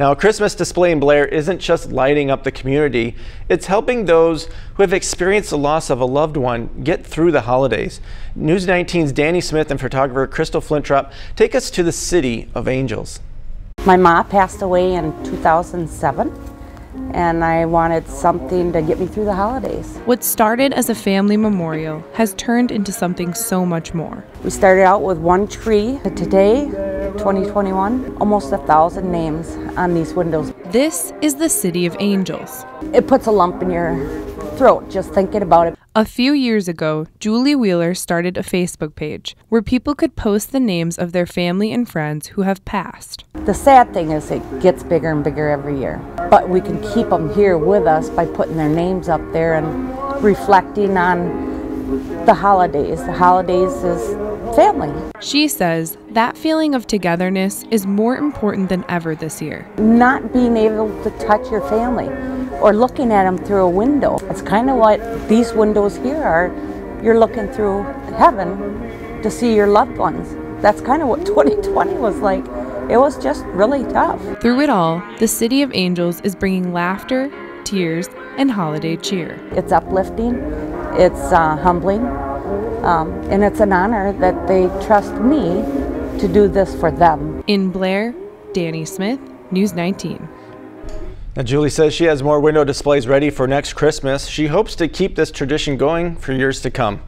Now, a Christmas display in Blair isn't just lighting up the community, it's helping those who have experienced the loss of a loved one get through the holidays. News 19's Danny Smith and photographer Crystal Flintrop take us to the City of Angels. My mom passed away in 2007 and I wanted something to get me through the holidays. What started as a family memorial has turned into something so much more. We started out with one tree. But today, 2021, almost a thousand names on these windows. This is the City of Angels. It puts a lump in your throat just thinking about it. A few years ago, Julie Wheeler started a Facebook page where people could post the names of their family and friends who have passed. The sad thing is it gets bigger and bigger every year, but we can keep them here with us by putting their names up there and reflecting on the holidays. The holidays is family. She says that feeling of togetherness is more important than ever this year. Not being able to touch your family or looking at them through a window. It's kind of what these windows here are. You're looking through heaven to see your loved ones. That's kind of what 2020 was like. It was just really tough. Through it all, the City of Angels is bringing laughter, tears, and holiday cheer. It's uplifting, it's uh, humbling, um, and it's an honor that they trust me to do this for them. In Blair, Danny Smith, News 19. Now, Julie says she has more window displays ready for next Christmas. She hopes to keep this tradition going for years to come.